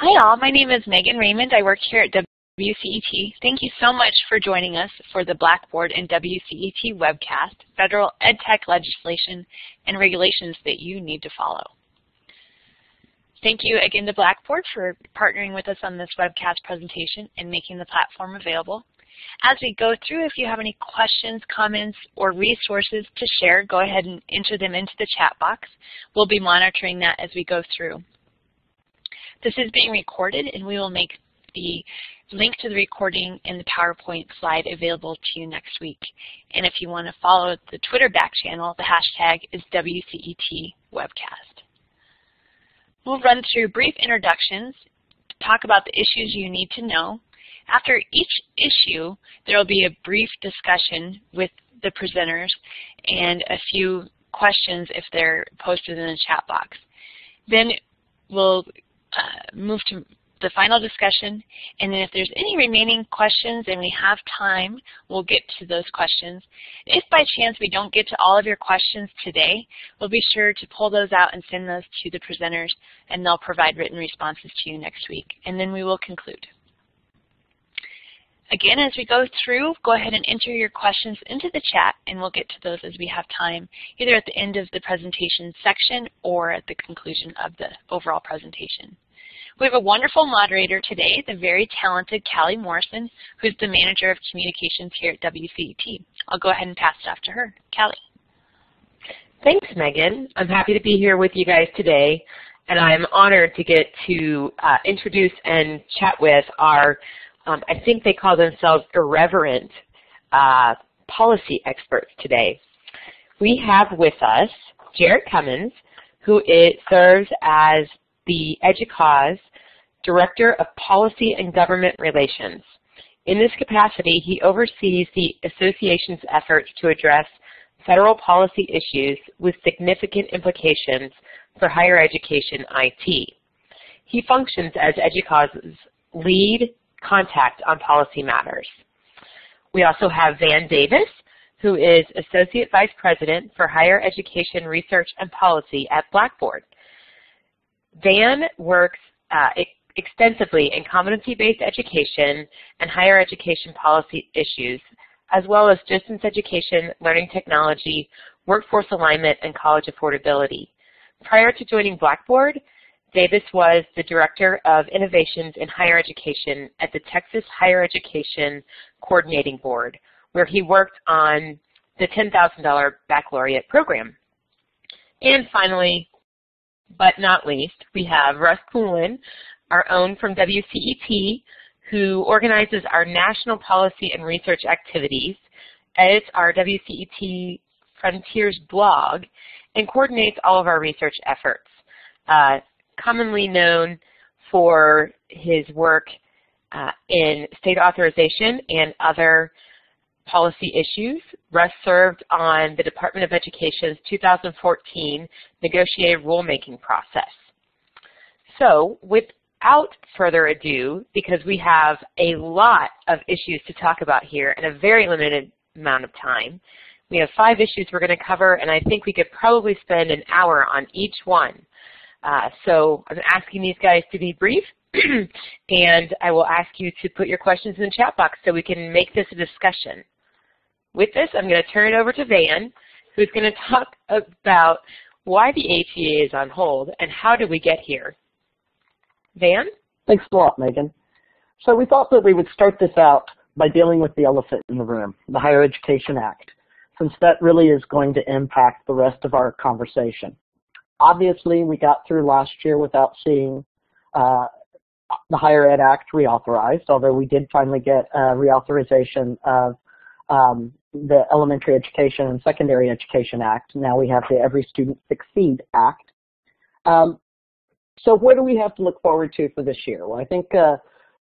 Hi all, my name is Megan Raymond. I work here at WCET. Thank you so much for joining us for the Blackboard and WCET webcast, Federal EdTech Legislation and Regulations that you need to follow. Thank you again to Blackboard for partnering with us on this webcast presentation and making the platform available. As we go through, if you have any questions, comments, or resources to share, go ahead and enter them into the chat box. We'll be monitoring that as we go through. This is being recorded and we will make the link to the recording and the PowerPoint slide available to you next week. And if you want to follow the Twitter back channel, the hashtag is WCET Webcast. We'll run through brief introductions talk about the issues you need to know. After each issue, there will be a brief discussion with the presenters and a few questions if they're posted in the chat box. Then we'll uh, move to the final discussion, and then if there's any remaining questions and we have time, we'll get to those questions. If by chance we don't get to all of your questions today, we'll be sure to pull those out and send those to the presenters, and they'll provide written responses to you next week, and then we will conclude. Again, as we go through, go ahead and enter your questions into the chat, and we'll get to those as we have time, either at the end of the presentation section or at the conclusion of the overall presentation. We have a wonderful moderator today, the very talented Callie Morrison, who's the Manager of Communications here at WCET. I'll go ahead and pass it off to her. Callie. Thanks, Megan. I'm happy to be here with you guys today, and I'm honored to get to uh, introduce and chat with our um, I think they call themselves irreverent uh, policy experts today. We have with us Jared Cummings, who serves as the EDUCAUSE Director of Policy and Government Relations. In this capacity, he oversees the association's efforts to address federal policy issues with significant implications for higher education IT. He functions as EDUCAUSE's lead contact on policy matters. We also have Van Davis, who is Associate Vice President for Higher Education Research and Policy at Blackboard. Van works uh, extensively in competency-based education and higher education policy issues, as well as distance education, learning technology, workforce alignment, and college affordability. Prior to joining Blackboard, Davis was the Director of Innovations in Higher Education at the Texas Higher Education Coordinating Board, where he worked on the $10,000 baccalaureate program. And finally, but not least, we have Russ Poulin, our own from WCET, who organizes our national policy and research activities, edits our WCET Frontiers blog, and coordinates all of our research efforts. Uh, commonly known for his work uh, in state authorization and other policy issues. Russ served on the Department of Education's 2014 negotiated rulemaking process. So without further ado, because we have a lot of issues to talk about here in a very limited amount of time, we have five issues we're going to cover, and I think we could probably spend an hour on each one. Uh, so I'm asking these guys to be brief, and I will ask you to put your questions in the chat box so we can make this a discussion. With this, I'm going to turn it over to Van, who's going to talk about why the HEA is on hold and how did we get here. Van? Thanks a lot, Megan. So we thought that we would start this out by dealing with the elephant in the room, the Higher Education Act, since that really is going to impact the rest of our conversation. Obviously, we got through last year without seeing uh, the Higher Ed Act reauthorized, although we did finally get reauthorization of um, the Elementary Education and Secondary Education Act. Now we have the Every Student Succeed Act. Um, so what do we have to look forward to for this year? Well, I think uh,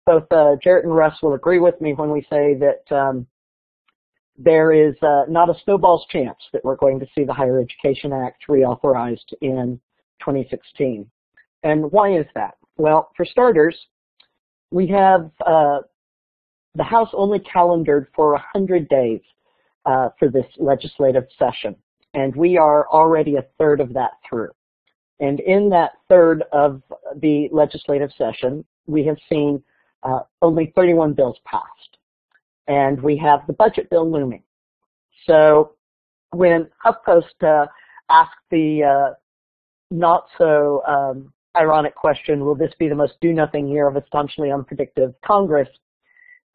both uh, Jarrett and Russ will agree with me when we say that um, there is uh, not a snowball's chance that we're going to see the Higher Education Act reauthorized in 2016. And why is that? Well, for starters, we have uh, the House only calendared for 100 days uh, for this legislative session, and we are already a third of that through. And in that third of the legislative session, we have seen uh, only 31 bills passed. And we have the budget bill looming. So when HuffPost uh, asked the uh, not so um, ironic question, will this be the most do-nothing year of astonishingly unpredictable Congress?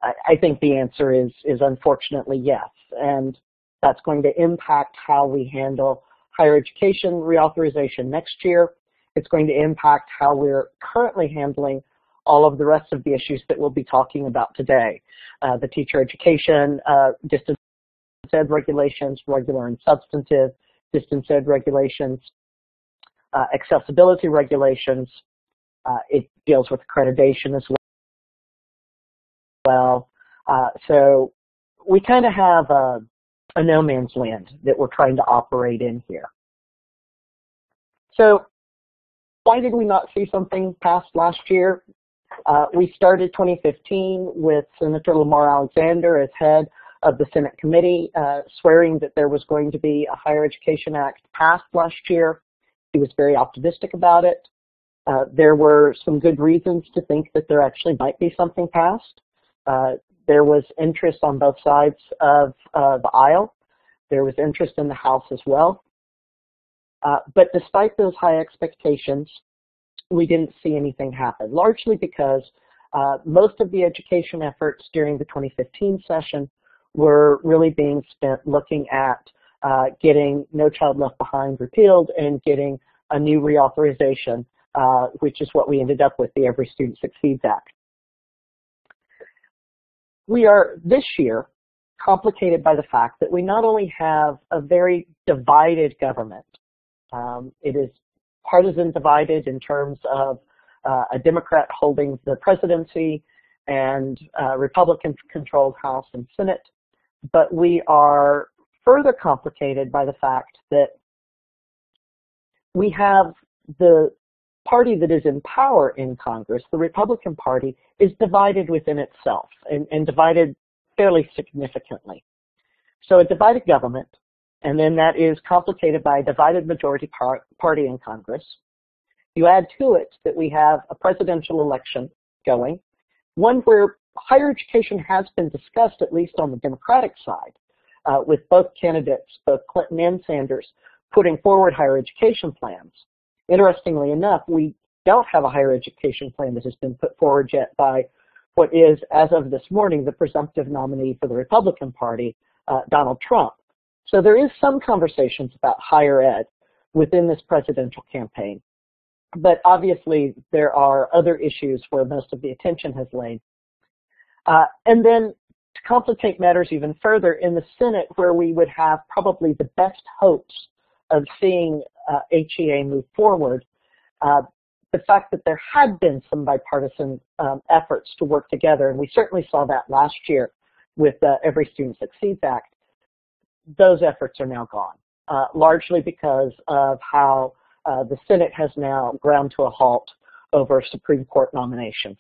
I, think the answer is, is unfortunately yes. And that's going to impact how we handle higher education reauthorization next year. It's going to impact how we're currently handling all of the rest of the issues that we'll be talking about today. Uh, the teacher education, uh, distance ed regulations, regular and substantive, distance ed regulations, uh, accessibility regulations. Uh, it deals with accreditation as well. Uh, so we kind of have a, a no man's land that we're trying to operate in here. So why did we not see something passed last year? Uh, we started 2015 with Senator Lamar Alexander as head of the Senate committee, uh, swearing that there was going to be a Higher Education Act passed last year. He was very optimistic about it. Uh, there were some good reasons to think that there actually might be something passed. Uh, there was interest on both sides of uh, the aisle. There was interest in the House as well. Uh, but despite those high expectations, we didn't see anything happen, largely because uh, most of the education efforts during the 2015 session were really being spent looking at uh, getting No Child Left Behind repealed and getting a new reauthorization, which is what we ended up with, the Every Student Succeeds Act. We are, this year, complicated by the fact that we not only have a very divided government, um, it is partisan divided in terms of uh, a Democrat holding the presidency and uh, Republican-controlled House and Senate, but we are further complicated by the fact that we have the party that is in power in Congress, the Republican Party, is divided within itself and, and divided fairly significantly. So a divided government and then that is complicated by a divided majority par party in Congress. You add to it that we have a presidential election going, one where higher education has been discussed, at least on the Democratic side, uh, with both candidates, both Clinton and Sanders, putting forward higher education plans. Interestingly enough, we don't have a higher education plan that has been put forward yet by what is, as of this morning, the presumptive nominee for the Republican Party, uh, Donald Trump. So there is some conversations about higher ed within this presidential campaign. But obviously there are other issues where most of the attention has lain. Uh, and then to complicate matters even further, in the Senate where we would have probably the best hopes of seeing uh, HEA move forward, uh, the fact that there had been some bipartisan um, efforts to work together, and we certainly saw that last year with the Every Student Succeeds Act, those efforts are now gone, uh, largely because of how uh, the Senate has now ground to a halt over Supreme Court nominations.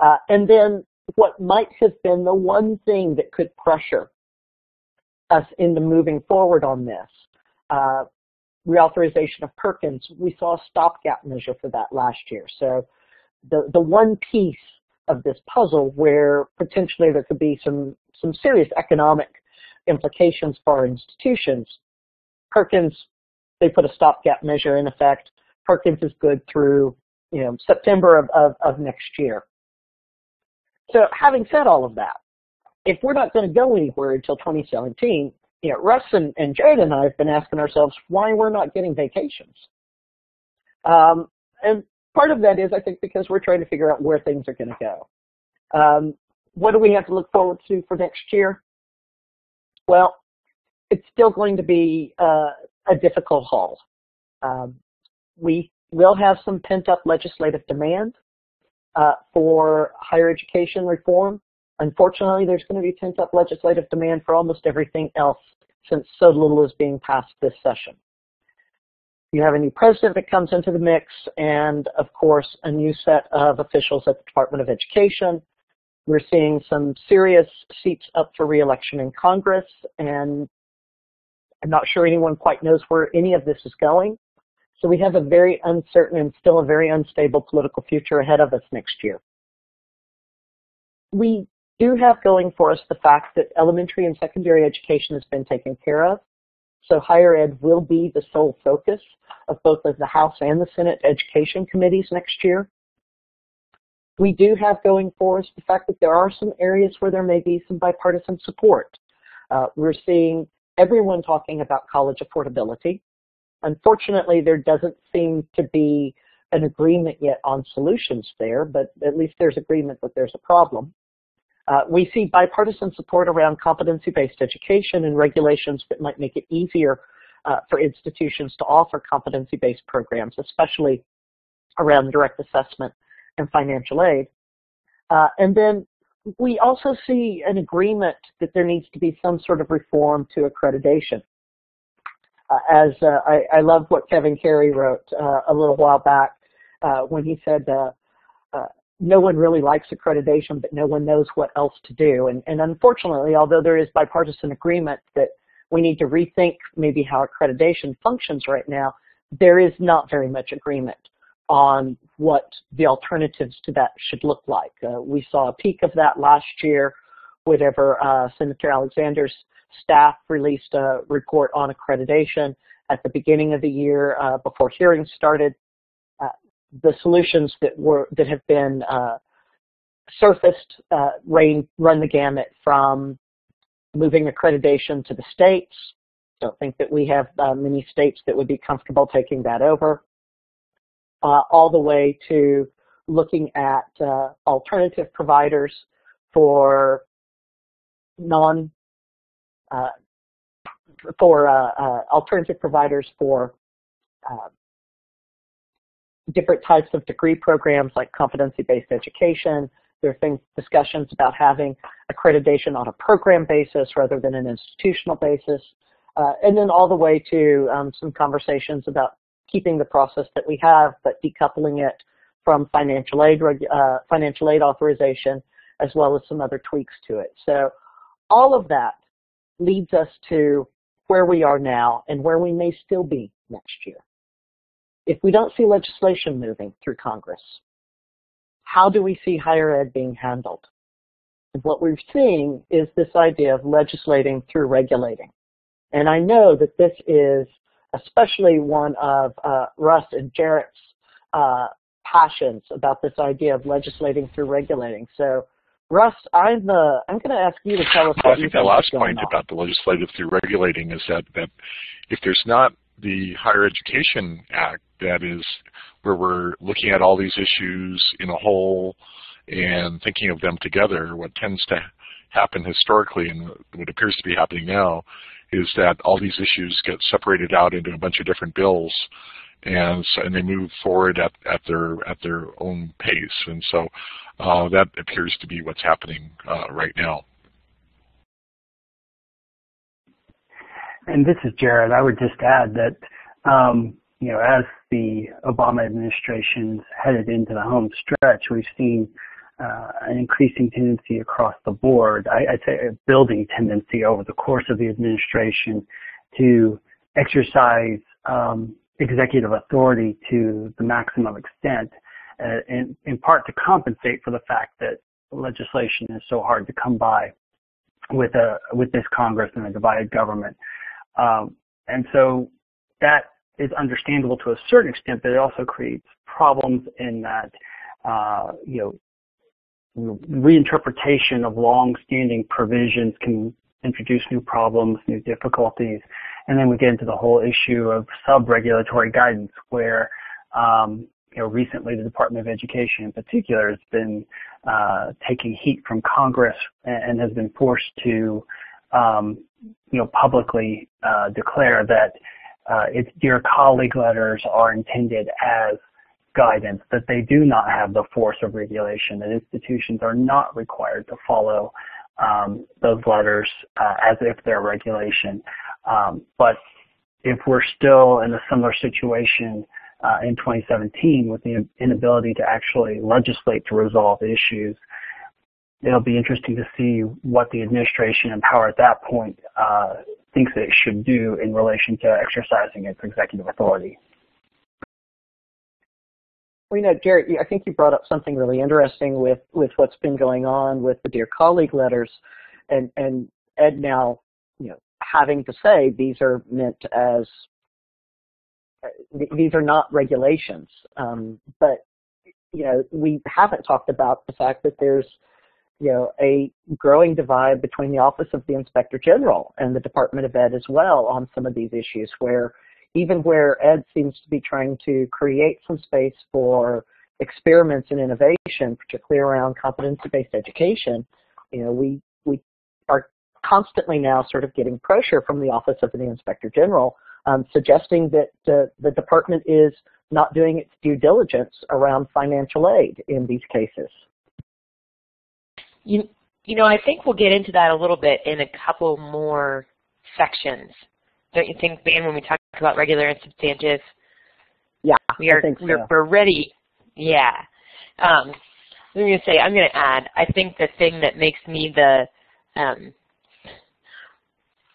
Uh, and then what might have been the one thing that could pressure us into moving forward on this, uh, reauthorization of Perkins, we saw a stopgap measure for that last year. So the, the one piece of this puzzle where potentially there could be some, some serious economic implications for our institutions. Perkins, they put a stopgap measure in effect. Perkins is good through you know, September of, of, of next year. So having said all of that, if we're not going to go anywhere until 2017, you know, Russ and, and Jared and I have been asking ourselves why we're not getting vacations. Um, and part of that is, I think, because we're trying to figure out where things are going to go. Um, what do we have to look forward to for next year? Well, it's still going to be uh, a difficult haul. Um, we will have some pent-up legislative demand uh, for higher education reform. Unfortunately, there's going to be pent-up legislative demand for almost everything else since so little is being passed this session. You have a new president that comes into the mix and, of course, a new set of officials at the Department of Education we're seeing some serious seats up for reelection in Congress, and I'm not sure anyone quite knows where any of this is going. So we have a very uncertain and still a very unstable political future ahead of us next year. We do have going for us the fact that elementary and secondary education has been taken care of. So higher ed will be the sole focus of both of the House and the Senate education committees next year. We do have going for us the fact that there are some areas where there may be some bipartisan support. Uh, we're seeing everyone talking about college affordability. Unfortunately, there doesn't seem to be an agreement yet on solutions there, but at least there's agreement that there's a problem. Uh, we see bipartisan support around competency-based education and regulations that might make it easier uh, for institutions to offer competency-based programs, especially around direct assessment and financial aid. Uh, and then we also see an agreement that there needs to be some sort of reform to accreditation. Uh, as uh, I, I, love what Kevin Carey wrote uh, a little while back when he said no one really likes accreditation, but no one knows what else to do. And, and unfortunately, although there is bipartisan agreement that we need to rethink maybe how accreditation functions right now, there is not very much agreement on what the alternatives to that should look like. Uh, we saw a peak of that last year whenever uh, Senator Alexander's staff released a report on accreditation at the beginning of the year uh, before hearings started the solutions that were that have been uh, surfaced uh, rain, run the gamut from moving accreditation to the states. Don't think that we have uh, many states that would be comfortable taking that over. Uh, all the way to looking at uh, alternative providers for non uh, for alternative providers for different types of degree programs like competency-based education. There are things, discussions about having accreditation on a program basis rather than an institutional basis. Uh, and then all the way to um, some conversations about keeping the process that we have, but decoupling it from financial aid, uh, financial aid authorization, as well as some other tweaks to it. So all of that leads us to where we are now and where we may still be next year if we don't see legislation moving through Congress, how do we see higher ed being handled? And what we're seeing is this idea of legislating through regulating. And I know that this is especially one of uh, Russ and Jarrett's uh, passions about this idea of legislating through regulating. So, Russ, I'm uh, I'm going to ask you to tell us. Well, I think that last point on. about the legislative through regulating is that that if there's not the Higher Education Act that is where we're looking at all these issues in a whole and thinking of them together. What tends to happen historically and what appears to be happening now is that all these issues get separated out into a bunch of different bills and and they move forward at, at their at their own pace and so uh, that appears to be what's happening uh, right now. And this is Jared. I would just add that um, you know, as the Obama administration's headed into the home stretch, we've seen uh, an increasing tendency across the board, I, would say a building tendency over the course of the administration to exercise um, executive authority to the maximum extent, uh, in, in part to compensate for the fact that legislation is so hard to come by with a with this Congress and a divided government. Um, and so that is understandable to a certain extent, but it also creates problems in that, uh, you know, reinterpretation of long-standing provisions can introduce new problems, new difficulties, and then we get into the whole issue of sub-regulatory guidance, where um, you know recently the Department of Education in particular has been uh, taking heat from Congress and, and has been forced to um, you know publicly uh, declare that uh, its dear colleague letters are intended as guidance, that they do not have the force of regulation, that institutions are not required to follow um, those letters uh, as if they're regulation. Um, but if we're still in a similar situation uh, in 2017 with the inability to actually legislate to resolve issues, it'll be interesting to see what the administration in power at that point uh, thinks it should do in relation to exercising its executive authority. Well, you know, Jared, I think you brought up something really interesting with, with what's been going on with the Dear Colleague letters and, and Ed now, you know, having to say these are meant as, these are not regulations. Um, but, you know, we haven't talked about the fact that there's, you know, a growing divide between the Office of the Inspector General and the Department of Ed as well on some of these issues where even where Ed seems to be trying to create some space for experiments and innovation, particularly around competency-based education, you know, we, we are constantly now sort of getting pressure from the Office of the Inspector General um, suggesting that uh, the department is not doing its due diligence around financial aid in these cases. You, you know, I think we'll get into that a little bit in a couple more sections. Don't you think, Van, when we talk about regular and substantive? Yeah, we are, so. we're, we're ready. Yeah. Um, I'm going to say, I'm going to add, I think the thing that makes me the um,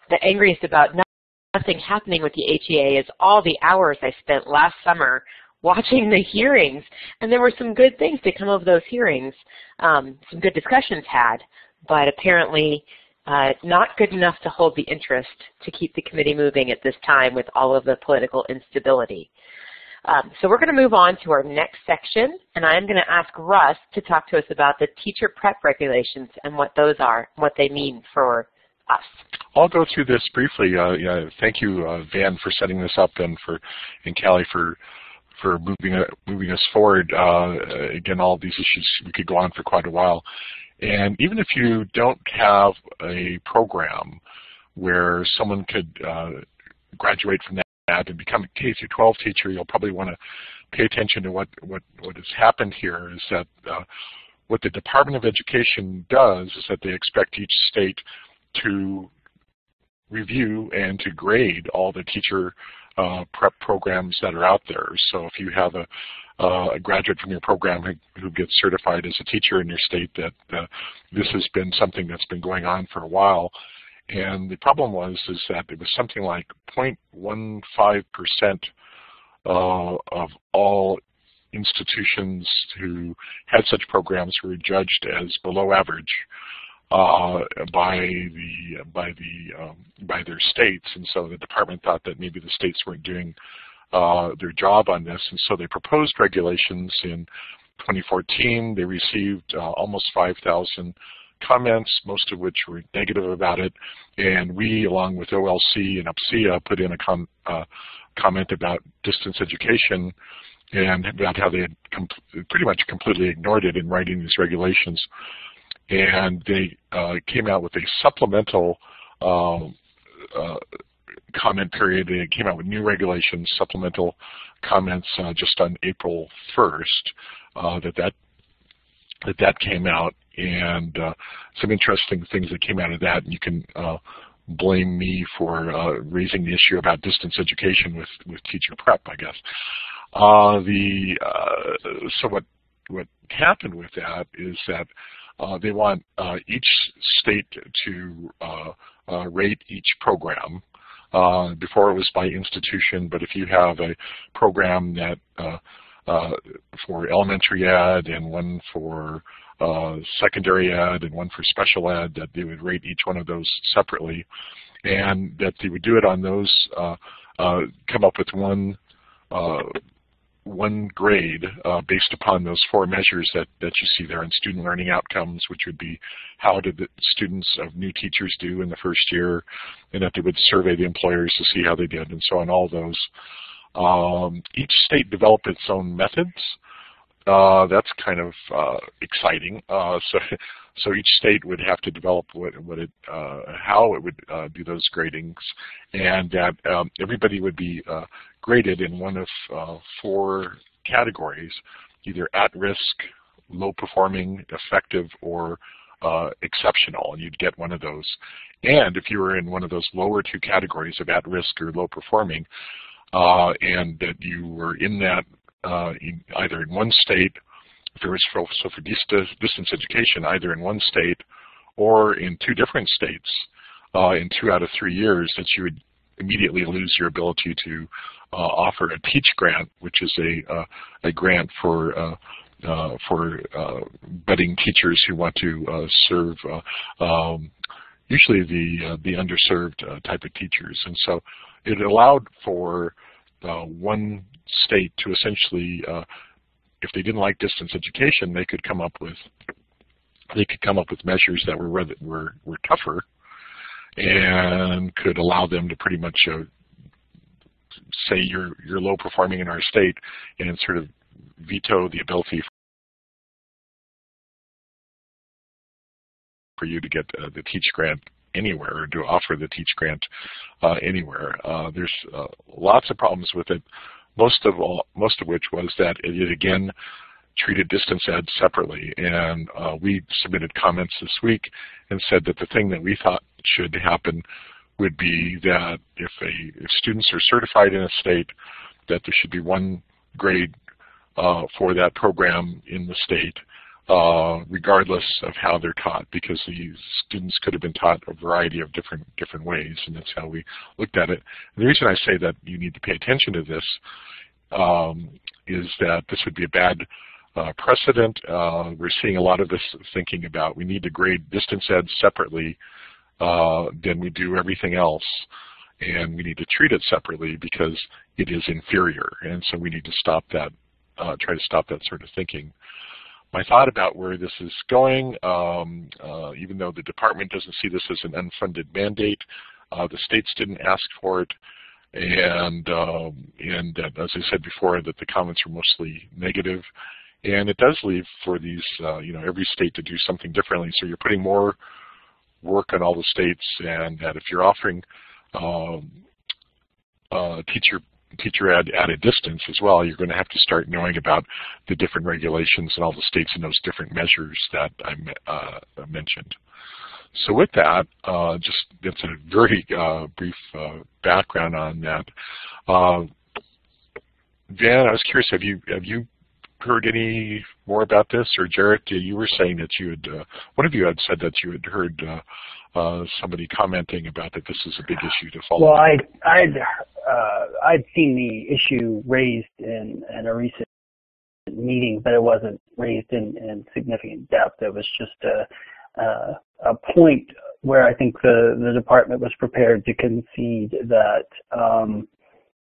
the angriest about nothing happening with the HEA is all the hours I spent last summer watching the hearings, and there were some good things to come of those hearings, um, some good discussions had, but apparently uh, not good enough to hold the interest to keep the committee moving at this time with all of the political instability. Um, so we're going to move on to our next section, and I'm going to ask Russ to talk to us about the teacher prep regulations and what those are, what they mean for us. I'll go through this briefly. Uh, yeah, thank you, uh, Van, for setting this up, and for and Callie for for moving uh, moving us forward. Uh, again, all these issues we could go on for quite a while. And even if you don't have a program where someone could uh, graduate from that and become a K through 12 teacher, you'll probably want to pay attention to what what what has happened here. Is that uh, what the Department of Education does is that they expect each state to review and to grade all the teacher uh, prep programs that are out there. So if you have a, uh, a graduate from your program who, gets certified as a teacher in your state, that uh, this has been something that's been going on for a while. And the problem was is that it was something like 0.15 percent uh, of all institutions who had such programs were judged as below average uh, by the by the um, by their states, and so the department thought that maybe the states weren't doing uh, their job on this, and so they proposed regulations in 2014. They received uh, almost 5,000 comments, most of which were negative about it, and we, along with OLC and UPCEA, put in a com uh, comment about distance education and about how they had pretty much completely ignored it in writing these regulations and they uh, came out with a supplemental um, uh, comment period. They came out with new regulations, supplemental comments uh, just on April 1st uh, that that that that came out, and uh, some interesting things that came out of that. And you can uh, blame me for raising the issue about distance education with with teacher prep, I guess. the so what what happened with that is that uh, they want uh, each state to uh, uh rate each program. Uh, before it was by institution, but if you have a program that uh, for elementary ed and one for secondary ed and one for special ed, that they would rate each one of those separately, and that they would do it on those, come up with one one grade uh, based upon those four measures that, that you see there in student learning outcomes, which would be how did the students of new teachers do in the first year, and that they would survey the employers to see how they did, and so on, all those. Um, each state developed its own methods. Uh, that's kind of uh, exciting. Uh, so, so each state would have to develop what, what it, uh, how it would uh, do those gradings, and that um, everybody would be uh, graded in one of four categories, either at risk, low performing, effective, or uh, exceptional, and you'd get one of those. And if you were in one of those lower two categories of at risk or low performing, uh, and that you were in that uh, in either in one state, if it was for, so for distance, education, either in one state or in two different states uh, in two out of three years, that you would immediately lose your ability to uh, offer a Teach Grant, which is a, uh, a grant for uh, uh, for uh, budding teachers who want to serve um, usually the the underserved type of teachers. And so it allowed for one state to essentially, if they didn't like distance education, they could come up with they could come up with measures that were rather, were were tougher and could allow them to pretty much uh, say you're you're low performing in our state and sort of veto the ability for you to get uh, the Teach Grant anywhere or to offer the Teach Grant uh, anywhere. Uh, there's uh, lots of problems with it. Most of all, most of which was that it, again treated distance ed separately, and uh, we submitted comments this week and said that the thing that we thought should happen would be that if, a, if students are certified in a state, that there should be one grade uh, for that program in the state, uh, regardless of how they're taught, because the students could have been taught a variety of different different ways, and that's how we looked at it. And the reason I say that you need to pay attention to this um, is that this would be a bad uh, precedent. Uh, we're seeing a lot of this thinking about we need to grade distance ed separately uh, than we do everything else. And we need to treat it separately because it is inferior. And so we need to stop that, uh, try to stop that sort of thinking. My thought about where this is going, um, uh, even though the department doesn't see this as an unfunded mandate, uh, the states didn't ask for it, and um, and as I said before, that the comments were mostly negative, and it does leave for these, uh, you know, every state to do something differently. So you're putting more work on all the states, and that if you're offering um, uh, teacher teacher ed at a distance as well, you're going to have to start knowing about the different regulations and all the states and those different measures that I uh, mentioned. So with that, uh, just that's a very uh, brief uh, background on that. Uh, Van, I was curious, have you have you heard any more about this? Or Jarrett, you were saying that you had, uh, one of you had said that you had heard uh, uh, somebody commenting about that this is a big issue to follow. Well, I, I'd, uh, I'd seen the issue raised in, in a recent meeting, but it wasn't raised in, in significant depth. It was just a, a, a point where I think the, the department was prepared to concede that um,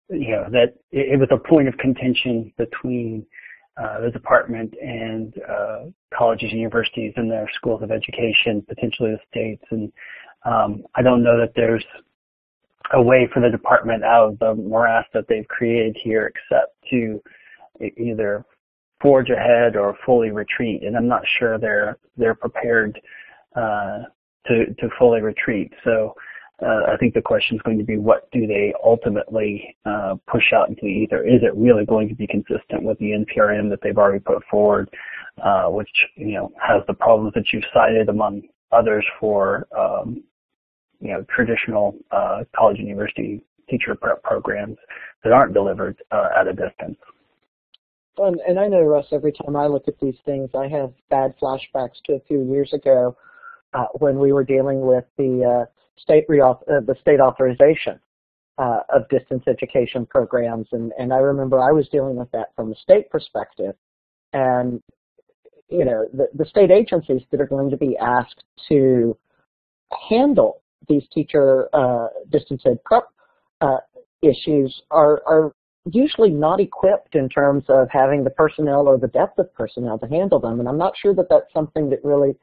you know that it, it was a point of contention between uh, the department and uh, colleges and universities and their schools of education, potentially the states. And um, I don't know that there's a way for the department out of the morass that they've created here except to either forge ahead or fully retreat. And I'm not sure they're they're prepared uh, to to fully retreat. So uh, I think the question is going to be what do they ultimately uh, push out into the ether? Is it really going to be consistent with the NPRM that they've already put forward, uh, which you know has the problems that you've cited among others for um, you know traditional uh, college and university teacher prep programs that aren't delivered uh, at a distance? And, and I know, Russ, every time I look at these things, I have bad flashbacks to a few years ago uh, when we were dealing with the state reauth- uh, the state authorization uh, of distance education programs, and and I remember I was dealing with that from the state perspective, and you know the, the state agencies that are going to be asked to handle these teacher uh, distance ed prep uh, issues are are usually not equipped in terms of having the personnel or the depth of personnel to handle them, and I'm not sure that that's something that really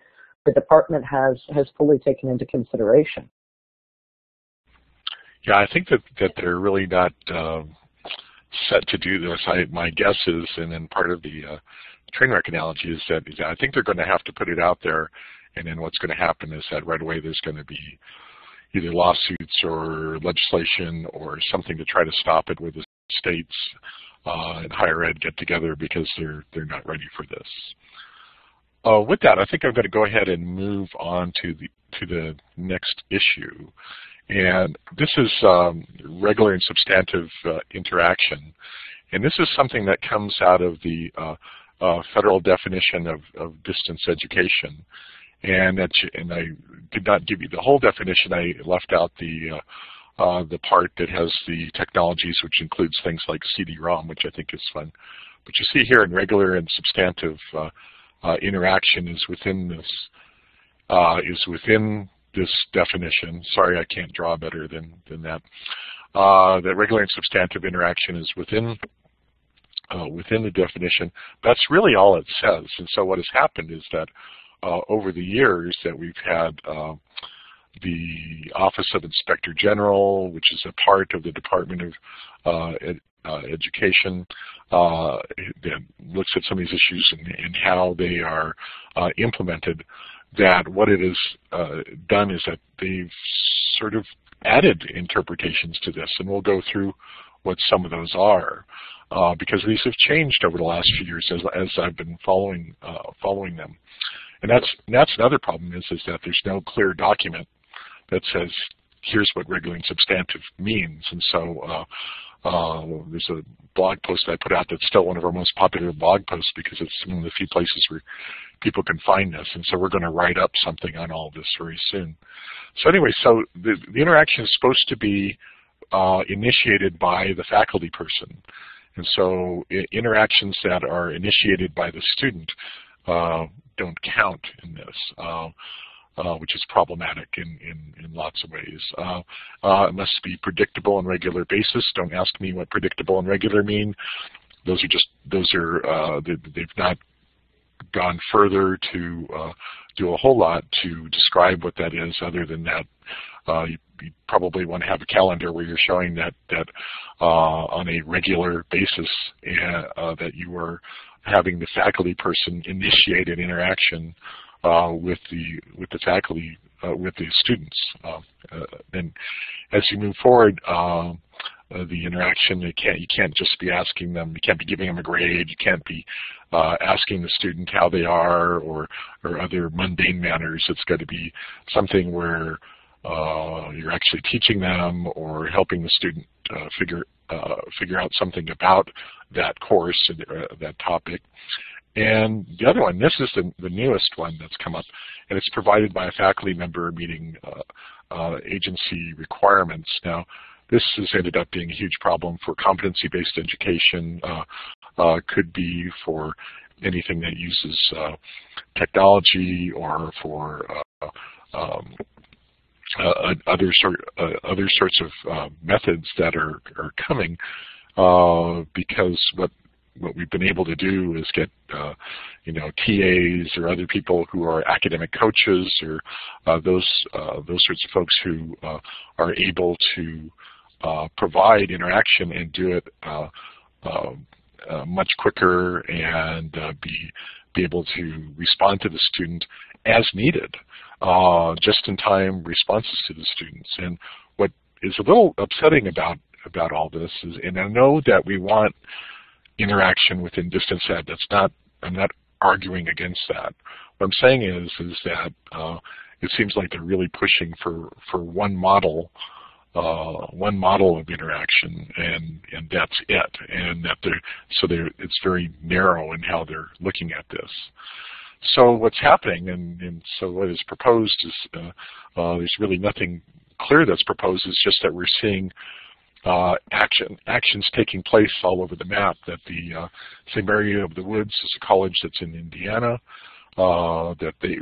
the department has has fully taken into consideration. Yeah, I think that that they're really not uh, set to do this. I, my guess is, and then part of the uh, train wreck analogy is that I think they're going to have to put it out there, and then what's going to happen is that right away there's going to be either lawsuits or legislation or something to try to stop it, where the states uh, and higher ed get together because they're they're not ready for this. Uh, with that, I think I'm going to go ahead and move on to the to the next issue, and this is um, regular and substantive uh, interaction. And this is something that comes out of the uh, uh, federal definition of, of, distance education. And, that and I did not give you the whole definition. I left out the uh, uh, the part that has the technologies, which includes things like CD-ROM, which I think is fun. But you see here in regular and substantive uh, uh, interaction is within this uh, is within this definition. Sorry, I can't draw better than than that. Uh, that regular and substantive interaction is within within the definition. That's really all it says. And so what has happened is that uh, over the years that we've had uh, the Office of Inspector General, which is a part of the Department of uh, Ed, uh, Education, uh, that looks at some of these issues and, and how they are uh, implemented, that what it has done is that they've sort of added interpretations to this, and we'll go through what some of those are. Because these have changed over the last few years as, as I've been following following them. And that's that's another problem is is that there's no clear document that says here's what regular and substantive means. And so uh, uh, there's a blog post I put out that's still one of our most popular blog posts because it's one of the few places where people can find this. And so we're going to write up something on all this very soon. So anyway, so the, the interaction is supposed to be uh, initiated by the faculty person. And so interactions that are initiated by the student uh, don't count in this. Uh, uh, which is problematic in, in, in lots of ways. Uh, uh, it must be predictable on a regular basis. Don't ask me what predictable and regular mean. Those are just, those are, uh, they, they've not gone further to uh, do a whole lot to describe what that is other than that uh, you, you, probably want to have a calendar where you're showing that that on a regular basis that you are having the faculty person initiate an interaction uh, with the with the faculty uh, with the students. Uh, and as you move forward, um, the interaction, you can't you can't just be asking them, you can't be giving them a grade, you can't be asking the student how they are or or other mundane manners. It's got to be something where uh, you're actually teaching them or helping the student uh, figure uh, figure out something about that course, and that topic. And the other one, this is the, the, newest one that's come up, and it's provided by a faculty member meeting uh, uh, agency requirements. Now, this has ended up being a huge problem for competency-based education, uh, could be for anything that uses technology or for um, uh, other sort uh, other sorts of uh, methods that are are coming uh, because what what we've been able to do is get uh, you know TAs or other people who are academic coaches or uh, those those sorts of folks who are able to provide interaction and do it much quicker and be be able to respond to the student as needed uh, just-in-time responses to the students. And what is a little upsetting about about all this is, and I know that we want interaction within distance ed. That's not I'm not arguing against that. What I'm saying is is that uh, it seems like they're really pushing for for one model. Uh, one model of interaction, and and that's it. And that they're so they're it's very narrow in how they're looking at this. So what's happening, and, and so what is proposed is uh, uh, there's really nothing clear that's proposed. It's just that we're seeing uh, action actions taking place all over the map. That the uh, St. Mary of the Woods is a college that's in Indiana. Uh, that they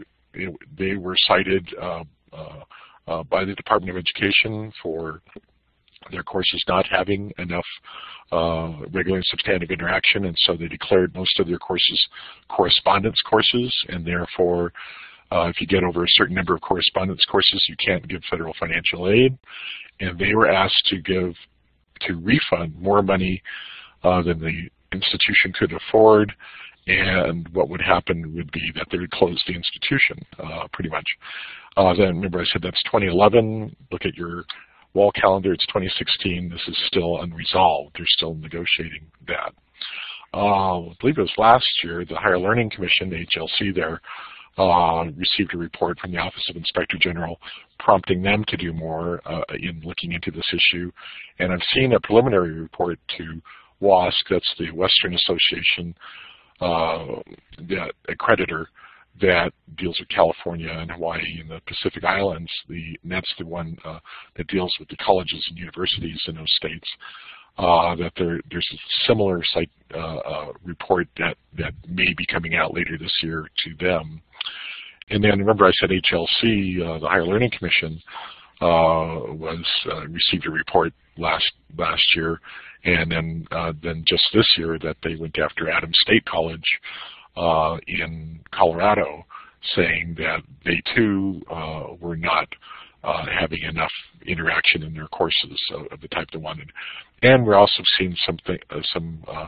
they were cited uh, by the Department of Education for their courses not having enough uh, regular and substantive interaction, and so they declared most of their courses correspondence courses, and therefore, uh, if you get over a certain number of correspondence courses, you can't give federal financial aid. And they were asked to give, to refund more money uh, than the institution could afford, and what would happen would be that they would close the institution, uh, pretty much. Uh, then remember I said that's 2011. Look at your wall calendar, it's 2016. This is still unresolved. They're still negotiating that. Uh, I believe it was last year, the Higher Learning Commission, the HLC there, uh, received a report from the Office of Inspector General prompting them to do more uh, in looking into this issue. And I've seen a preliminary report to WASC, that's the Western Association, uh, the accreditor, that deals with California and Hawaii and the Pacific Islands. The, that's the one uh, that deals with the colleges and universities in those states. Uh, that there, there's a similar site uh, uh, report that, that may be coming out later this year to them. And then remember I said HLC, uh, the Higher Learning Commission, uh, was received a report last last year, and then then just this year that they went after Adams State College uh, in Colorado saying that they too uh, were not uh, having enough interaction in their courses of, of, the type they wanted. And we're also seeing uh, some uh,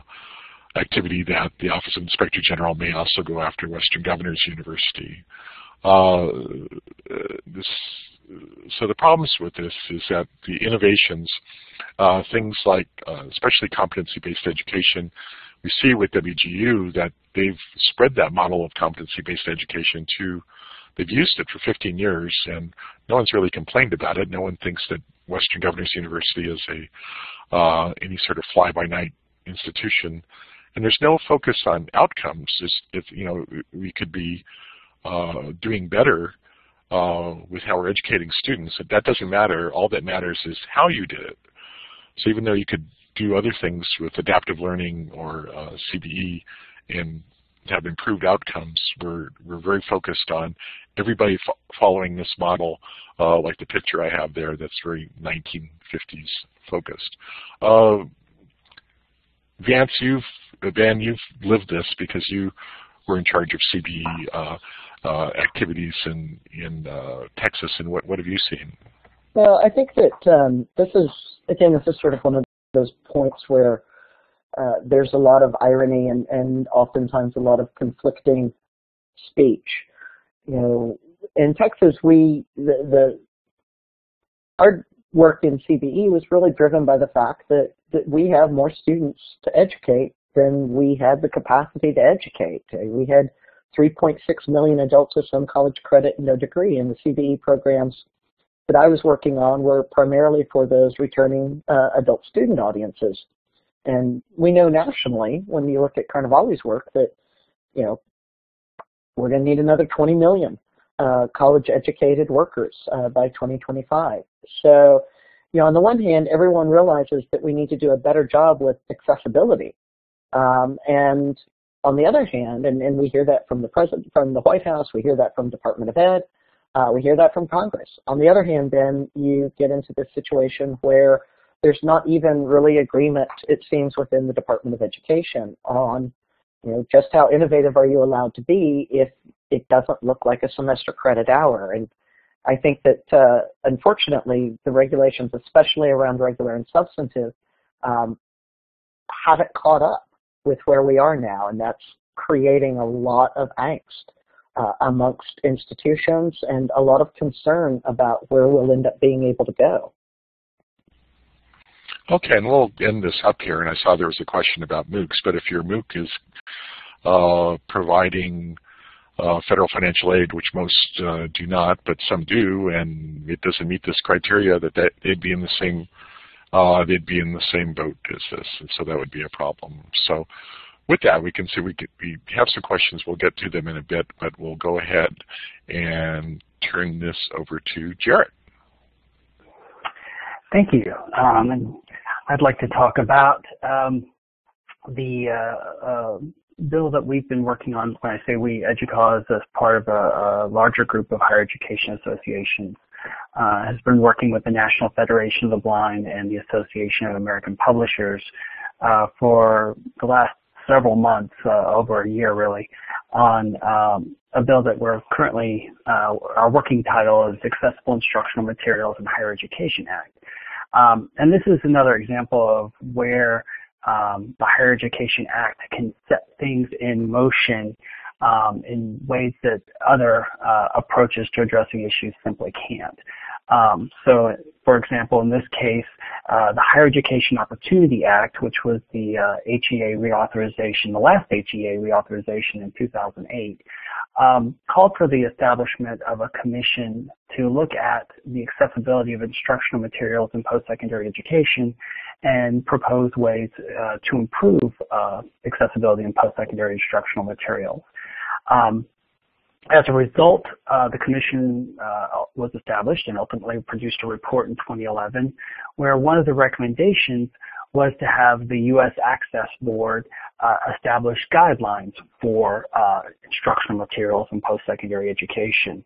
activity that the Office of Inspector General may also go after Western Governors University. Uh, this, so the problems with this is that the innovations, things like especially competency-based education, we see with WGU that they've spread that model of competency-based education to, they've used it for 15 years and no one's really complained about it. No one thinks that Western Governors University is a uh, any sort of fly-by-night institution. And there's no focus on outcomes. if you know, we could be uh, doing better uh, with how we're educating students. That doesn't matter. All that matters is how you did it. So even though you could do other things with adaptive learning or uh, CBE and have improved outcomes. We're, we're very focused on everybody fo following this model, uh, like the picture I have there that's very 1950s focused. Uh, Vance, you've, Van, you've lived this because you were in charge of CBE uh, uh, activities in, in uh, Texas, and what, what have you seen? Well, I think that um, this is, again, this is sort of one of those points where uh, there's a lot of irony and, and oftentimes a lot of conflicting speech. You know, in Texas, we the, the our work in CBE was really driven by the fact that, that we have more students to educate than we had the capacity to educate. We had 3.6 million adults with some college credit and no degree, and the CBE programs that I was working on were primarily for those returning uh, adult student audiences. And we know nationally, when you look at Carnevale's work, that you know we're going to need another 20 million uh, college-educated workers uh, by 2025. So, you know, on the one hand, everyone realizes that we need to do a better job with accessibility, um, and on the other hand, and, and we hear that from the president, from the White House, we hear that from Department of Ed, uh, we hear that from Congress. On the other hand, then you get into this situation where there's not even really agreement, it seems, within the Department of Education on, you know, just how innovative are you allowed to be if it doesn't look like a semester credit hour. And I think that, uh, unfortunately, the regulations, especially around regular and substantive, um, haven't caught up with where we are now, and that's creating a lot of angst uh, amongst institutions and a lot of concern about where we'll end up being able to go. Okay, and we'll end this up here. And I saw there was a question about MOOCs, but if your MOOC is uh, providing uh, federal financial aid, which most uh, do not, but some do, and it doesn't meet this criteria, that, that they'd be in the same uh, they'd be in the same boat as this, and so that would be a problem. So with that, we can see we, get, we have some questions. We'll get to them in a bit, but we'll go ahead and turn this over to Jarrett. Thank you. Um, and I'd like to talk about um, the uh, uh, bill that we've been working on. When I say we, EDUCAUSE, as part of a, a larger group of higher education associations, uh, has been working with the National Federation of the Blind and the Association of American Publishers uh, for the last several months, uh, over a year really, on um, a bill that we're currently, uh, our working title is Accessible Instructional Materials in Higher Education Act. Um, and this is another example of where um, the Higher Education Act can set things in motion um, in ways that other uh, approaches to addressing issues simply can't. Um, so, for example, in this case, uh, the Higher Education Opportunity Act, which was the uh, HEA reauthorization, the last HEA reauthorization in 2008, um, called for the establishment of a commission to look at the accessibility of instructional materials in post-secondary education and propose ways uh, to improve uh, accessibility in post-secondary instructional materials. Um, as a result, uh, the commission uh, was established and ultimately produced a report in 2011 where one of the recommendations was to have the U.S. Access Board uh, establish guidelines for uh, instructional materials in post-secondary education.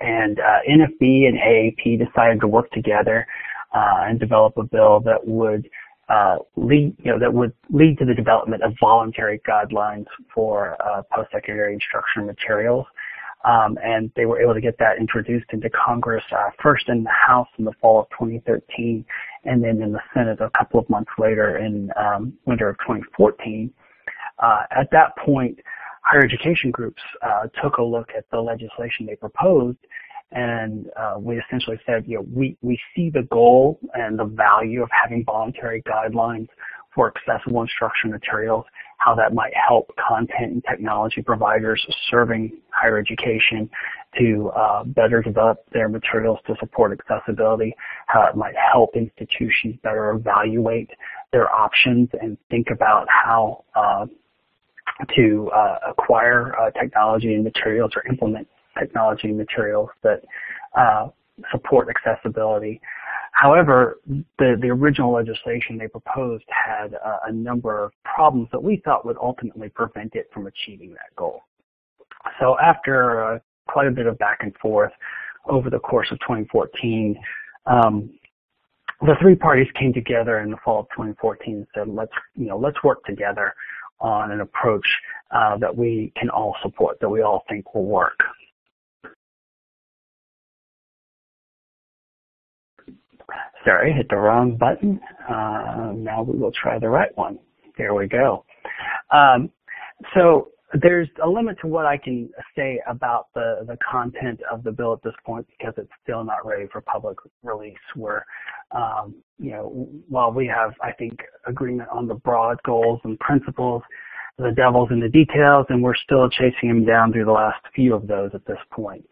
And uh, NFB and AAP decided to work together uh, and develop a bill that would uh, lead, you know, that would lead to the development of voluntary guidelines for uh, post-secondary instruction materials. Um, and they were able to get that introduced into Congress uh, first in the House in the fall of 2013, and then in the Senate a couple of months later in um, winter of 2014. Uh, at that point, higher education groups uh, took a look at the legislation they proposed and uh, we essentially said, you know, we, we see the goal and the value of having voluntary guidelines for accessible instruction materials, how that might help content and technology providers serving higher education to uh, better develop their materials to support accessibility, how it might help institutions better evaluate their options and think about how uh, to uh, acquire uh, technology and materials or implement technology and materials that uh, support accessibility. However, the, the original legislation they proposed had uh, a number of problems that we thought would ultimately prevent it from achieving that goal. So after uh, quite a bit of back and forth over the course of 2014, um, the three parties came together in the fall of 2014 and said, let's, you know, let's work together on an approach uh, that we can all support, that we all think will work. Sorry, hit the wrong button. Uh, now we will try the right one. There we go. Um, so there's a limit to what I can say about the, the content of the bill at this point because it's still not ready for public release. Where, um, you know, while we have, I think, agreement on the broad goals and principles, the devil's in the details, and we're still chasing him down through the last few of those at this point.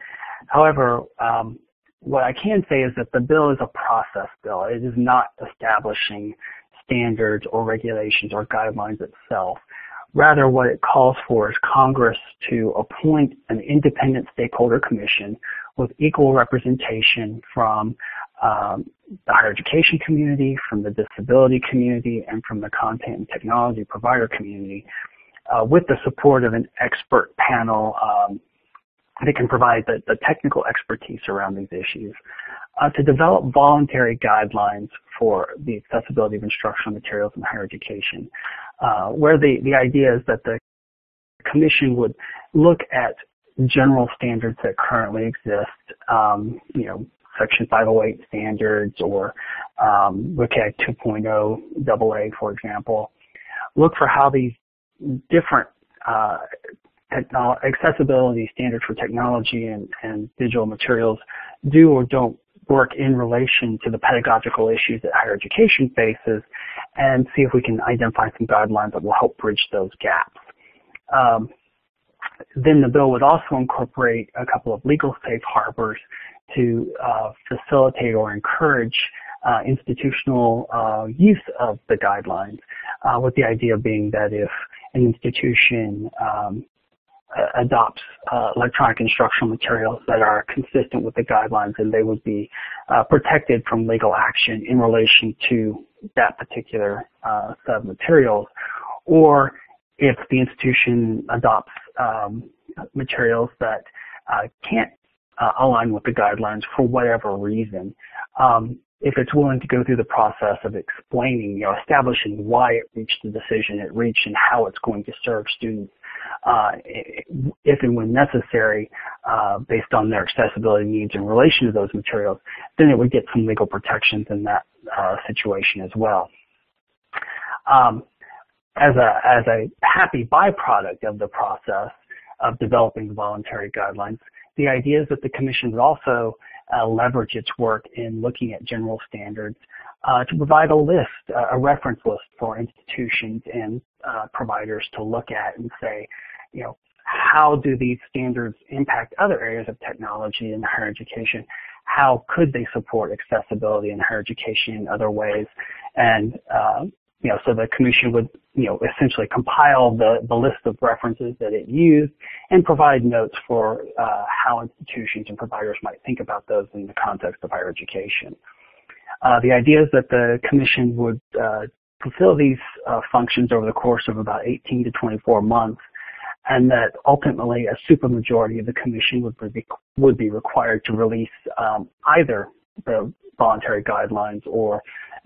However, um, what I can say is that the bill is a process bill. It is not establishing standards or regulations or guidelines itself. Rather, what it calls for is Congress to appoint an independent stakeholder commission with equal representation from um, the higher education community, from the disability community, and from the content and technology provider community, uh, with the support of an expert panel um, that can provide the, the technical expertise around these issues, uh, to develop voluntary guidelines for the accessibility of instructional materials in higher education, uh, where the, the idea is that the commission would look at general standards that currently exist, um, you know, Section 508 standards or um, WCAG 2.0 AA, for example. Look for how these different uh, accessibility standards for technology and, and digital materials do or don't work in relation to the pedagogical issues that higher education faces and see if we can identify some guidelines that will help bridge those gaps. Um, then the bill would also incorporate a couple of legal safe harbors to uh, facilitate or encourage uh, institutional uh, use of the guidelines, uh, with the idea being that if an institution um, uh, adopts uh, electronic instructional materials that are consistent with the guidelines and they would be uh, protected from legal action in relation to that particular uh, set of materials. Or if the institution adopts um, materials that uh, can't uh, align with the guidelines for whatever reason, um, if it's willing to go through the process of explaining, you know, establishing why it reached the decision it reached and how it's going to serve students uh, if and when necessary, uh, based on their accessibility needs in relation to those materials, then it would get some legal protections in that uh, situation as well. Um, as a as a happy byproduct of the process of developing voluntary guidelines, the idea is that the commission would also uh, leverage its work in looking at general standards uh, to provide a list, uh, a reference list for institutions and uh, providers to look at and say, you know, how do these standards impact other areas of technology in higher education? How could they support accessibility in higher education in other ways? And uh, you know, so the commission would, you know, essentially compile the, the list of references that it used and provide notes for uh, how institutions and providers might think about those in the context of higher education. Uh, the idea is that the commission would uh, fulfill these uh, functions over the course of about 18 to 24 months and that ultimately a supermajority of the commission would be, would be required to release um, either the voluntary guidelines or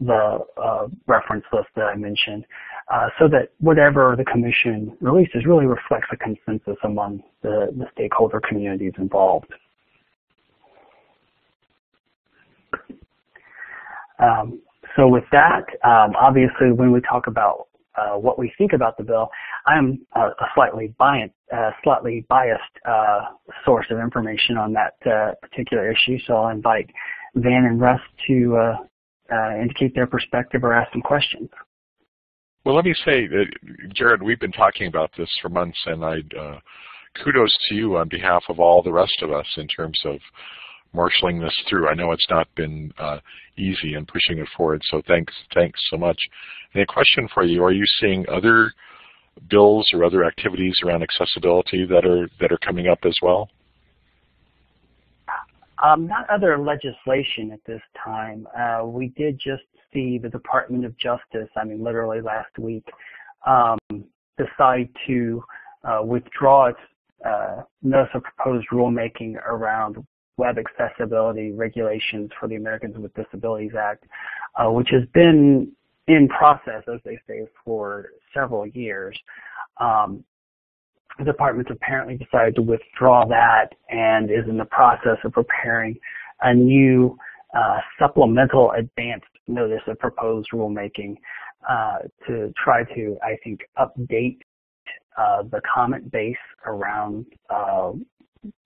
the uh, reference list that I mentioned, uh, so that whatever the commission releases really reflects a consensus among the, the stakeholder communities involved. Um, so with that, um, obviously when we talk about uh, what we think about the bill, I'm a, a slightly biased, uh, slightly biased uh, source of information on that uh, particular issue. So I'll invite Van and Russ to uh, uh, indicate their perspective or ask some questions. Well, let me say, that, Jared, we've been talking about this for months, and I kudos to you on behalf of all the rest of us in terms of marshaling this through. I know it's not been uh, easy and pushing it forward, so thanks, thanks so much. And a question for you: Are you seeing other bills or other activities around accessibility that are that are coming up as well? Um, not other legislation at this time. Uh, we did just see the Department of Justice, I mean literally last week, um, decide to uh, withdraw its uh, notice of proposed rulemaking around web accessibility regulations for the Americans with Disabilities Act, uh, which has been in process, as they say, for several years. Um, the department apparently decided to withdraw that and is in the process of preparing a new uh, supplemental advanced notice of proposed rulemaking uh, to try to, I think, update uh, the comment base around uh,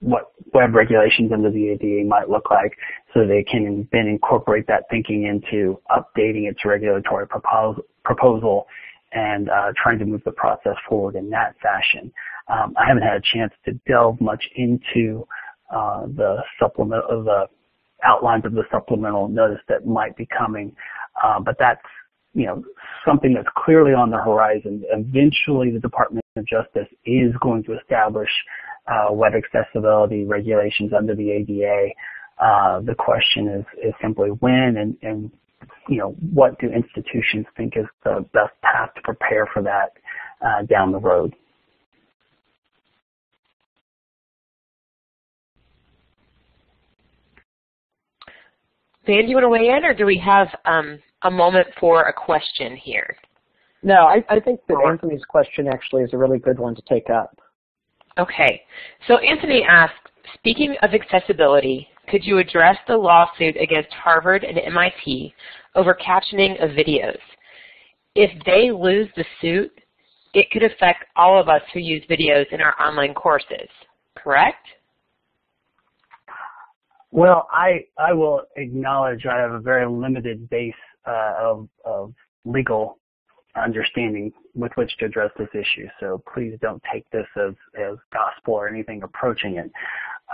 what web regulations under the ADA might look like so they can then incorporate that thinking into updating its regulatory proposal, proposal and uh, trying to move the process forward in that fashion. Um, I haven't had a chance to delve much into uh, the supplement of the outlines of the supplemental notice that might be coming, uh, but that's you know something that's clearly on the horizon. Eventually, the Department of Justice is going to establish uh, web accessibility regulations under the ADA. Uh, the question is, is simply when and, and you know, what do institutions think is the best path to prepare for that uh, down the road? Dan, do you want to weigh in, or do we have um, a moment for a question here? No, I, I think that Anthony's question actually is a really good one to take up. Okay. So Anthony asked, speaking of accessibility, could you address the lawsuit against Harvard and MIT over captioning of videos? If they lose the suit, it could affect all of us who use videos in our online courses, correct? Well, I, I will acknowledge I have a very limited base uh, of, of legal understanding with which to address this issue. So please don't take this as, as gospel or anything approaching it.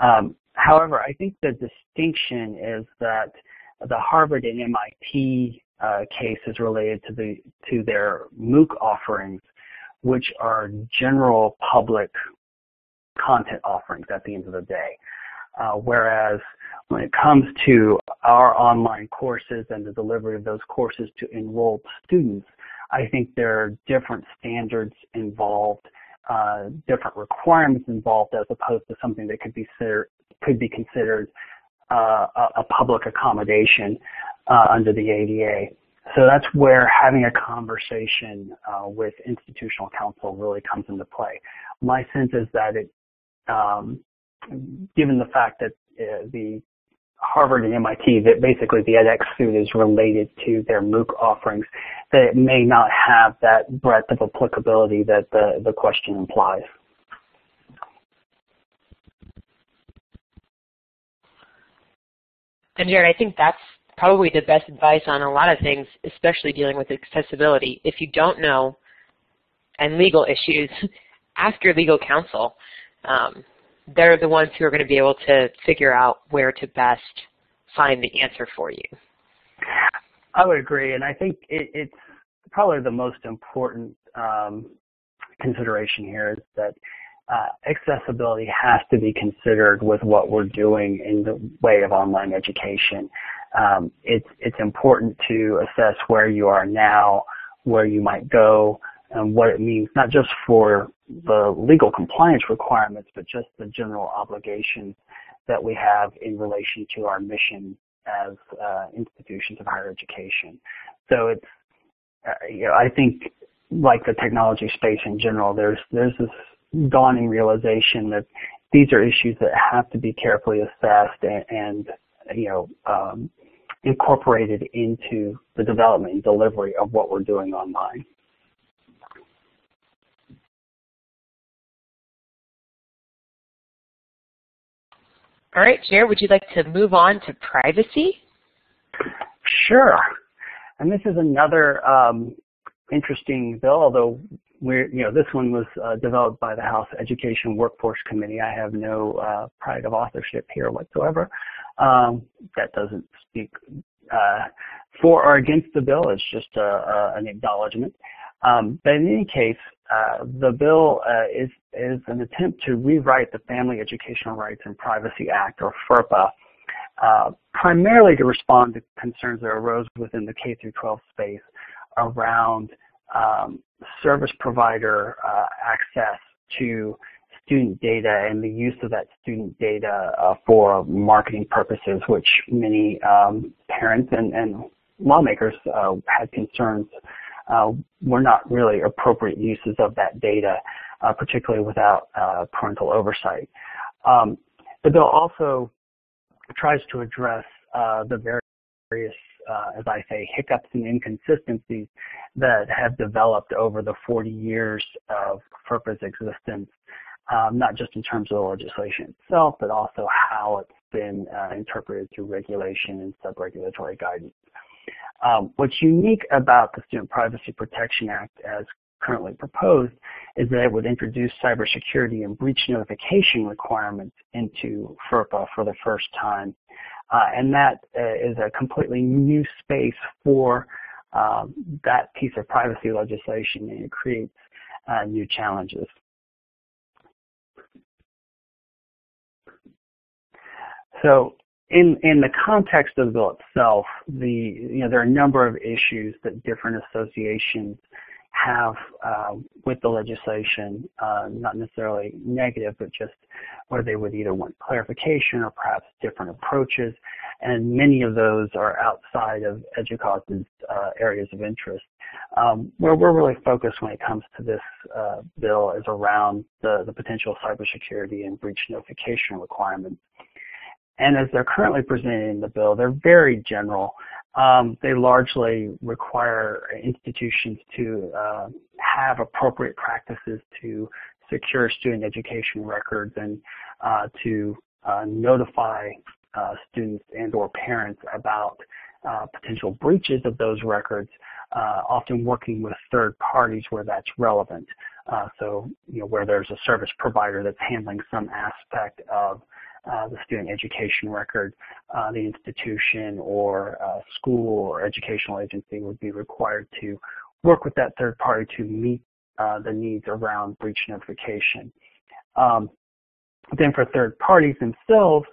Um, however, I think the distinction is that the Harvard and MIT uh, case is related to the to their MOOC offerings, which are general public content offerings at the end of the day. Uh, whereas when it comes to our online courses and the delivery of those courses to enrolled students, I think there are different standards involved, uh, different requirements involved as opposed to something that could be considered, could be considered uh, a, public accommodation uh, under the ADA. So that's where having a conversation uh, with institutional counsel really comes into play. My sense is that it, um, given the fact that uh, the Harvard and MIT that basically the edX suit is related to their MOOC offerings, that it may not have that breadth of applicability that the, the question implies. And Jared, I think that's probably the best advice on a lot of things, especially dealing with accessibility. If you don't know and legal issues, ask your legal counsel. Um, they're the ones who are going to be able to figure out where to best find the answer for you. I would agree, and I think it, it's probably the most important um, consideration here is that uh, accessibility has to be considered with what we're doing in the way of online education. Um, it's, it's important to assess where you are now, where you might go, and what it means, not just for the legal compliance requirements, but just the general obligations that we have in relation to our mission as uh, institutions of higher education. So it's, uh, you know, I think like the technology space in general, there's there's this dawning realization that these are issues that have to be carefully assessed and, and you know um, incorporated into the development and delivery of what we're doing online. All right, Jared, would you like to move on to privacy? Sure. And this is another um, interesting bill, although we're, you know, this one was uh, developed by the House Education Workforce Committee. I have no uh, pride of authorship here whatsoever. Um, that doesn't speak uh, for or against the bill. It's just uh, uh, an acknowledgement. Um, but in any case, uh, the bill is is an attempt to rewrite the Family Educational Rights and Privacy Act, or FERPA, primarily to respond to concerns that arose within the K through 12 space around um, service provider uh, access to student data and the use of that student data uh, for marketing purposes, which many um, parents and, and, lawmakers uh, had concerns uh, were not really appropriate uses of that data, uh, particularly without uh, parental oversight. Um, the bill also tries to address the various uh, as I say, hiccups and inconsistencies that have developed over the 40 years of FERPA's existence, um, not just in terms of the legislation itself, but also how it's been uh, interpreted through regulation and sub-regulatory guidance. Um, what's unique about the Student Privacy Protection Act as currently proposed is that it would introduce cybersecurity and breach notification requirements into FERPA for the first time. Uh, and that uh, is a completely new space for um, that piece of privacy legislation and it creates uh, new challenges. So in, in the context of the bill itself, the, you know, there are a number of issues that different associations have uh, with the legislation, uh, not necessarily negative, but just where they would either want clarification or perhaps different approaches. And many of those are outside of EDUCAUSE's uh, areas of interest. Um, where we're really focused when it comes to this uh, bill is around the, the potential cybersecurity and breach notification requirements. And as they're currently presented in the bill, they're very general um, they largely require institutions to uh, have appropriate practices to secure student education records and uh, to uh, notify uh, students and or parents about uh, potential breaches of those records, uh, often working with third parties where that's relevant. so, you know, where there's a service provider that's handling some aspect of uh, the student education record, uh, the institution or uh, school or educational agency would be required to work with that third party to meet uh, the needs around breach notification. Um, then for third parties themselves,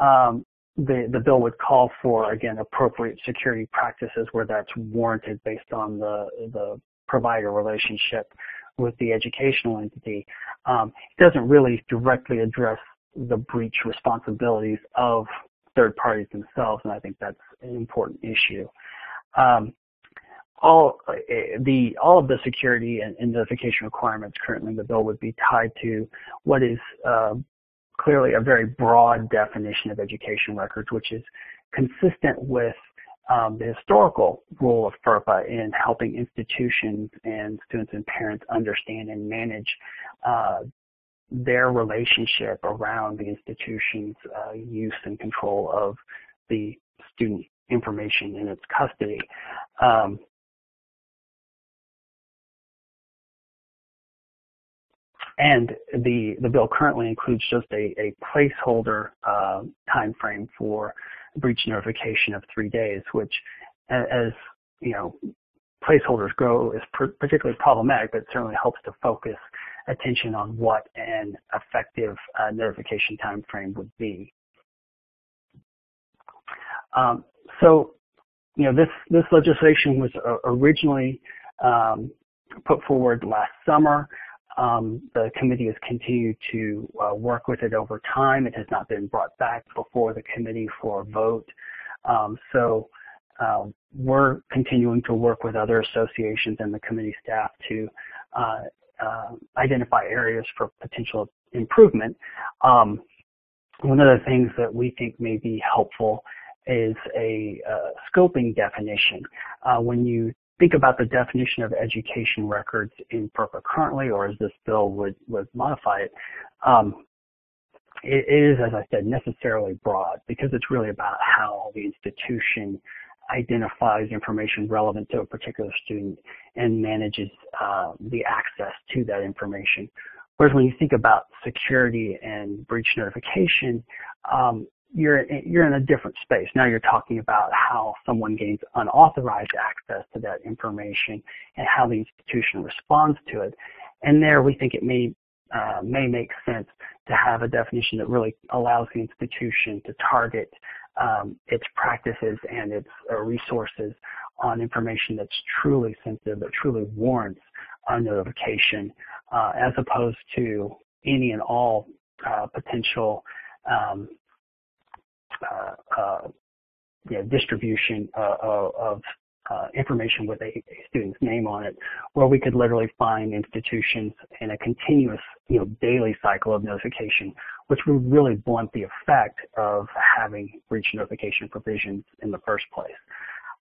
um, the, the bill would call for, again, appropriate security practices where that's warranted based on the, the provider relationship with the educational entity. Um, it doesn't really directly address the breach responsibilities of third parties themselves, and I think that's an important issue. Um, all eh, the all of the security and, notification requirements currently in the bill would be tied to what is uh, clearly a very broad definition of education records, which is consistent with um, the historical role of FERPA in helping institutions and students and parents understand and manage uh, their relationship around the institution's uh, use and control of the student information in its custody. Um, and the the bill currently includes just a, a placeholder uh, time frame for breach notification of three days, which, as you know, placeholders grow is particularly problematic, but it certainly helps to focus attention on what an effective uh, notification time frame would be. Um, so, you know, this, this legislation was uh, originally um, put forward last summer. Um, the committee has continued to uh, work with it over time. It has not been brought back before the committee for a vote. Um, so uh, we're continuing to work with other associations and the committee staff to uh, uh, identify areas for potential improvement. Um, one of the things that we think may be helpful is a uh, scoping definition. Uh, when you think about the definition of education records in FERPA currently, or as this bill would, would modify it, um, it is, as I said, necessarily broad because it's really about how the institution identifies information relevant to a particular student and manages uh, the access to that information. Whereas when you think about security and breach notification, um, you're you're in a different space. Now you're talking about how someone gains unauthorized access to that information and how the institution responds to it. And there we think it may uh, may make sense to have a definition that really allows the institution to target um, its practices and its uh, resources on information that's truly sensitive, that truly warrants a notification, uh, as opposed to any and all uh, potential um, uh, uh, distribution uh, of uh, information with a, a, student's name on it, where we could literally find institutions in a continuous, you know, daily cycle of notification, which would really blunt the effect of having breach notification provisions in the first place.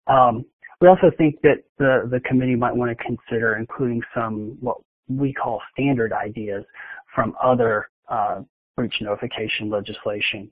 Um, we also think that the, the committee might want to consider including some what we call standard ideas from other uh, breach notification legislation.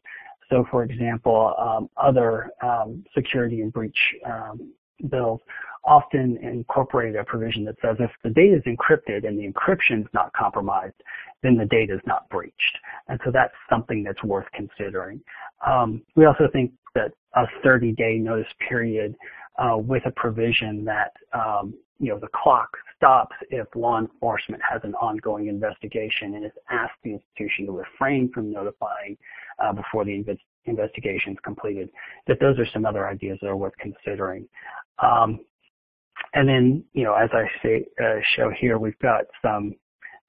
So, for example, um, other um, security and breach um, bills often incorporate a provision that says if the data is encrypted and the encryption is not compromised, then the data is not breached. And so that's something that's worth considering. Um, we also think that a 30-day notice period uh, with a provision that um, you know the clock stops if law enforcement has an ongoing investigation and has asked the institution to refrain from notifying uh, before the inv investigation is completed. That those are some other ideas that are worth considering. Um, and then, you know, as I say, uh, show here, we've got some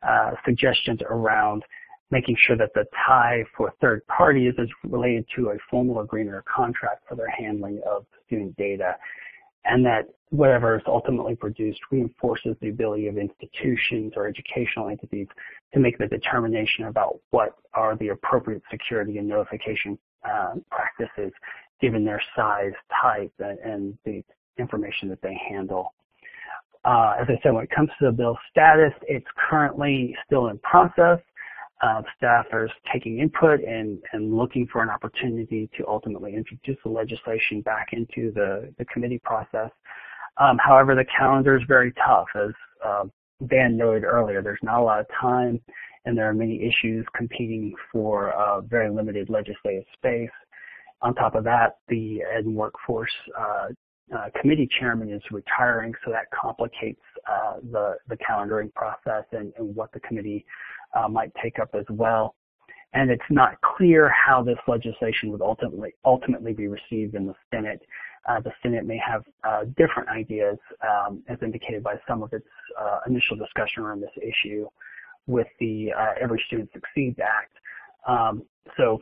uh, suggestions around making sure that the tie for third parties is related to a formal agreement or contract for their handling of student data, and that whatever is ultimately produced reinforces the ability of institutions or educational entities to make the determination about what are the appropriate security and notification uh, practices given their size, type, and the information that they handle. Uh, as I said, when it comes to the bill status, it's currently still in process. Uh, staff is taking input and, and looking for an opportunity to ultimately introduce the legislation back into the, the committee process. Um, however, the calendar is very tough. As uh, Dan noted earlier, there's not a lot of time and there are many issues competing for very limited legislative space. On top of that, the Ed and Workforce uh, uh, committee chairman is retiring, so that complicates uh, the, the calendaring process and, and what the committee might take up as well. And it's not clear how this legislation would ultimately ultimately be received in the Senate. Uh, the Senate may have uh, different ideas, um, as indicated by some of its uh, initial discussion around this issue with the Every Student Succeeds Act. Um, so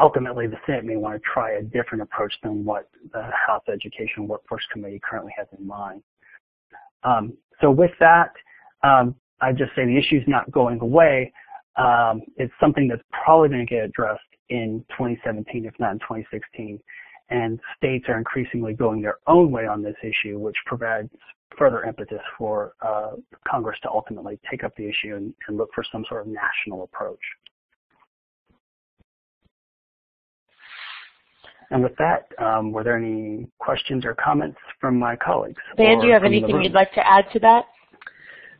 ultimately the Senate may want to try a different approach than what the House Education Workforce Committee currently has in mind. Um, so with that, um, I just say the issue is not going away. Um, it's something that's probably going to get addressed in 2017, if not in 2016. And states are increasingly going their own way on this issue, which provides further impetus for uh, Congress to ultimately take up the issue and, and look for some sort of national approach. And with that, um, were there any questions or comments from my colleagues? Dan, do you have anything you'd like to add to that?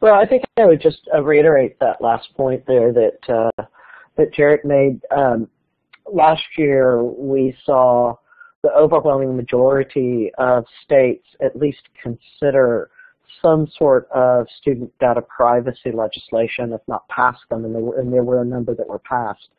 Well, I think I would just uh, reiterate that last point there that uh, that Jarrett made. Um, last year, we saw the overwhelming majority of states at least consider some sort of student data privacy legislation, if not pass them, and there were, and there were a number that were passed.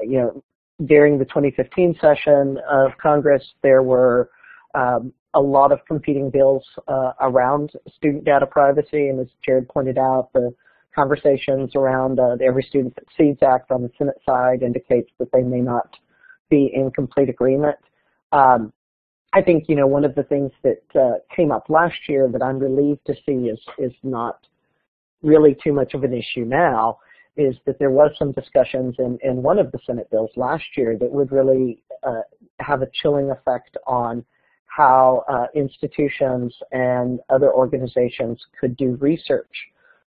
You know, during the 2015 session of Congress, there were um, a lot of competing bills uh, around student data privacy, and as Jared pointed out, the conversations around uh, the Every Student Succeeds Act on the Senate side indicates that they may not be in complete agreement. Um, I think you know one of the things that uh, came up last year that I'm relieved to see is is not really too much of an issue now is that there was some discussions in, in one of the Senate bills last year that would really uh, have a chilling effect on how uh, institutions and other organizations could do research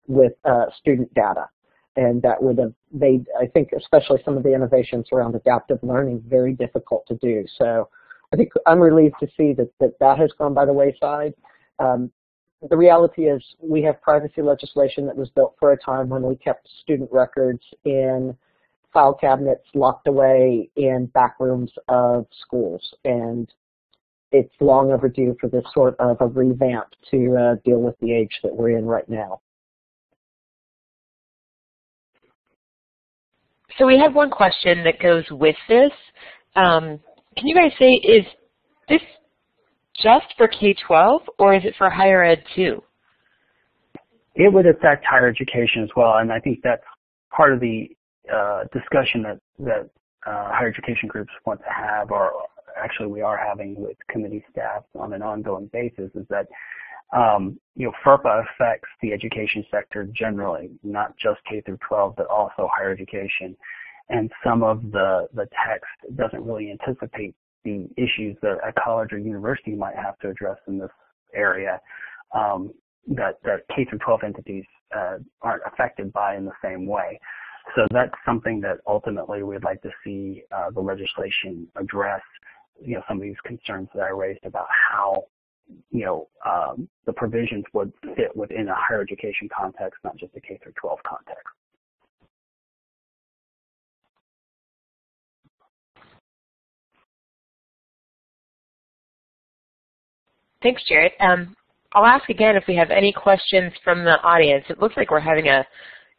with uh, student data. And that would have made, I think, especially some of the innovations around adaptive learning very difficult to do. So I think I'm relieved to see that that, that has gone by the wayside. Um, the reality is we have privacy legislation that was built for a time when we kept student records in file cabinets locked away in back rooms of schools. And it's long overdue for this sort of a revamp to uh, deal with the age that we're in right now. So we have one question that goes with this. Um, can you guys say, is this just for K-12 or is it for higher ed too? It would affect higher education as well, and I think that's part of the uh, discussion that, that uh, higher education groups want to have, or actually we are having with committee staff on an ongoing basis, is that um, you know, FERPA affects the education sector generally, not just K through 12, but also higher education. And some of the, the text doesn't really anticipate the issues that a college or university might have to address in this area um, that, that K through 12 entities uh, aren't affected by in the same way. So that's something that ultimately we'd like to see uh, the legislation address. You know, some of these concerns that I raised about how you know, um, the provisions would fit within a higher education context, not just a K through 12 context. Thanks, Jared. Um, I'll ask again if we have any questions from the audience. It looks like we're having a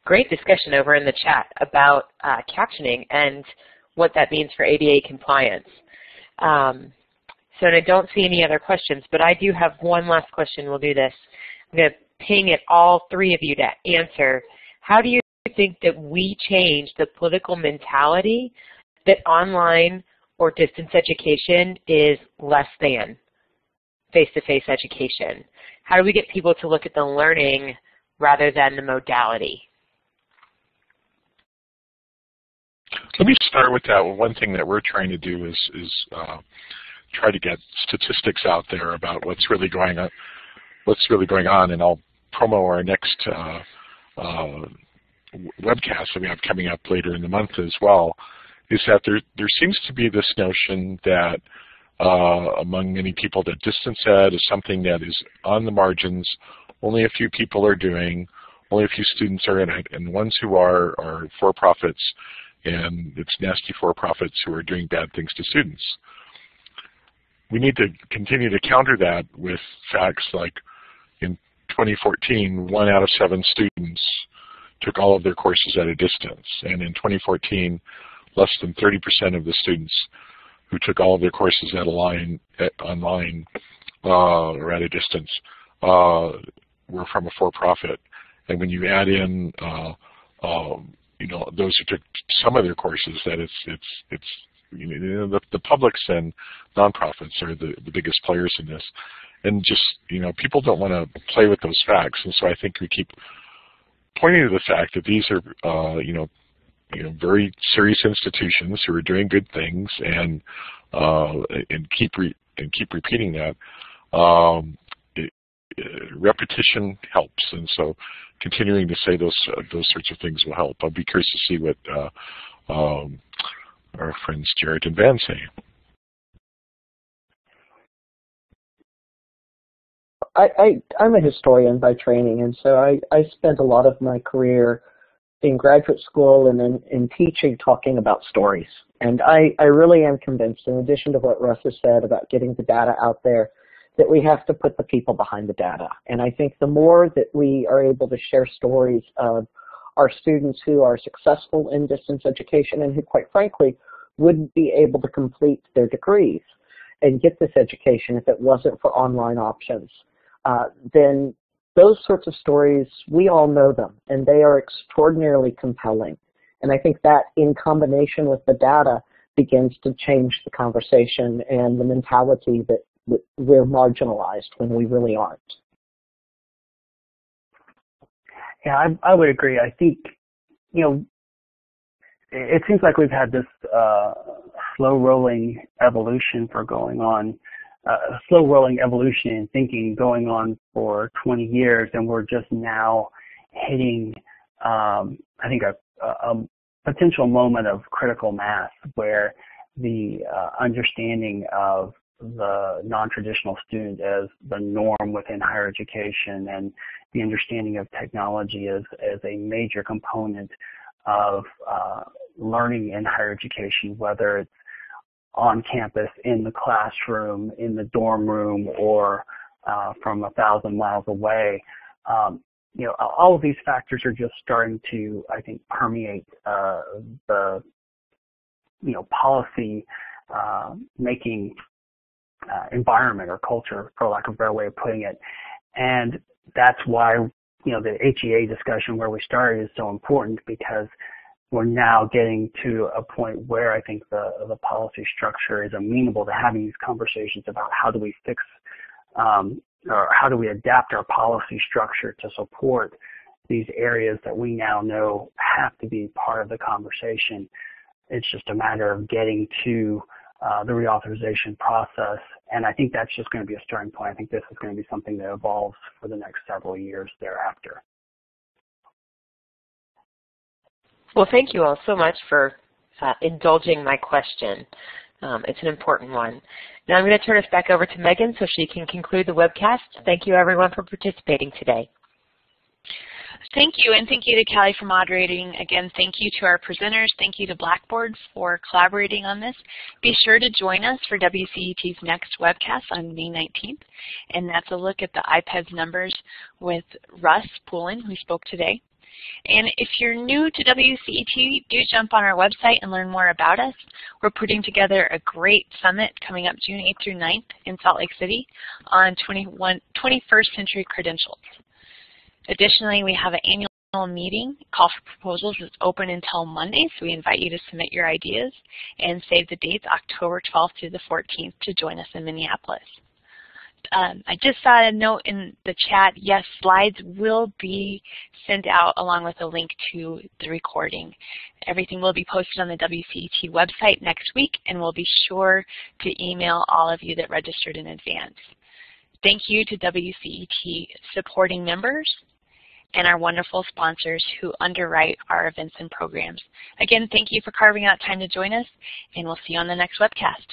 great discussion over in the chat about uh, captioning and what that means for ADA compliance. Um, so I don't see any other questions, but I do have one last question. We'll do this. I'm going to ping at all three of you to answer. How do you think that we change the political mentality that online or distance education is less than face-to-face -face education? How do we get people to look at the learning rather than the modality? Let me start with that. One thing that we're trying to do is, is uh, try to get statistics out there about what's really going on. What's really going on, and I'll promo our next uh, uh, webcast that we have coming up later in the month as well. Is that there there seems to be this notion that uh, among many people that distance ed is something that is on the margins, only a few people are doing, only a few students are in it, and the ones who are are for-profits, and it's nasty for-profits who are doing bad things to students. We need to continue to counter that with facts like in 2014, one out of seven students took all of their courses at a distance. And in 2014, less than 30% of the students who took all of their courses at at, online uh, or at a distance uh, were from a for-profit. And when you add in, uh, um, you know, those who took some of their courses, that it's it's it's you know, the, the publics and nonprofits are the, the biggest players in this. And just, you know, people don't want to play with those facts. And so I think we keep pointing to the fact that these are, uh, you know, you know, very serious institutions who are doing good things and uh, and keep and keep repeating that. Um, it, it, repetition helps, and so continuing to say those uh, those sorts of things will help. I'll be curious to see what uh, um, our friends Jared and Van say. I, I, I'm a historian by training, and so I, I spent a lot of my career in graduate school and in, in teaching talking about stories. And I, I really am convinced, in addition to what Russ has said about getting the data out there, that we have to put the people behind the data. And I think the more that we are able to share stories of our students who are successful in distance education and who, quite frankly, wouldn't be able to complete their degrees and get this education if it wasn't for online options, uh, then those sorts of stories, we all know them, and they are extraordinarily compelling. And I think that in combination with the data begins to change the conversation and the mentality that, we're marginalized when we really aren't. Yeah, I, I would agree. I think, you know, it, it seems like we've had this uh, slow rolling evolution for going on, uh, slow rolling evolution in thinking going on for 20 years, and we're just now hitting, um, I think, a, a, potential moment of critical mass where the uh, understanding of the non-traditional student as the norm within higher education and the understanding of technology as, as a major component of uh, learning in higher education, whether it's on campus, in the classroom, in the dorm room, or uh, from a thousand miles away. Um, you know, all of these factors are just starting to, I think, permeate uh, the, you know, policy uh, making uh, environment or culture, for lack of a better way of putting it. And that's why, you know, the HEA discussion where we started is so important because we're now getting to a point where I think the, the policy structure is amenable to having these conversations about how do we fix um, or how do we adapt our policy structure to support these areas that we now know have to be part of the conversation. It's just a matter of getting to uh, the reauthorization process, and I think that's just going to be a starting point. I think this is going to be something that evolves for the next several years thereafter. Well, thank you all so much for uh, indulging my question. Um, it's an important one. Now I'm going to turn us back over to Megan so she can conclude the webcast. Thank you everyone for participating today. Thank you, and thank you to Callie for moderating. Again, thank you to our presenters. Thank you to Blackboard for collaborating on this. Be sure to join us for WCET's next webcast on May 19th, and that's a look at the IPEDS numbers with Russ Poulin, who spoke today. And if you're new to WCET, do jump on our website and learn more about us. We're putting together a great summit coming up June 8th through 9th in Salt Lake City on 21, 21st century credentials. Additionally, we have an annual meeting. Call for proposals is open until Monday, so we invite you to submit your ideas and save the dates October 12th through the 14th to join us in Minneapolis um, I just saw a note in the chat. Yes, slides will be sent out along with a link to the recording. Everything will be posted on the WCET website next week, and we'll be sure to email all of you that registered in advance. Thank you to WCET supporting members and our wonderful sponsors who underwrite our events and programs. Again, thank you for carving out time to join us, and we'll see you on the next webcast.